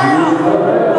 Amém.